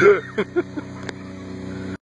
Ha ha ha.